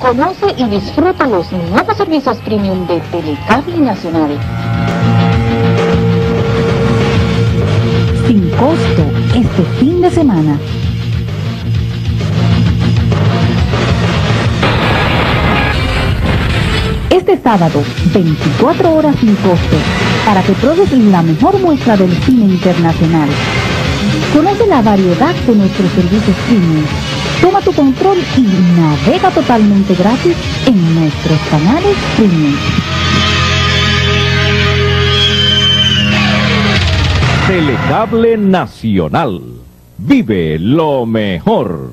Conoce y disfruta los nuevos servicios premium de Telecable Nacional. Sin costo este fin de semana. Este sábado, 24 horas sin costo, para que pruebes la mejor muestra del cine internacional. Conoce la variedad de nuestros servicios premium. Toma tu control y navega totalmente gratis en nuestros canales premium. Telecable Nacional. Vive lo mejor.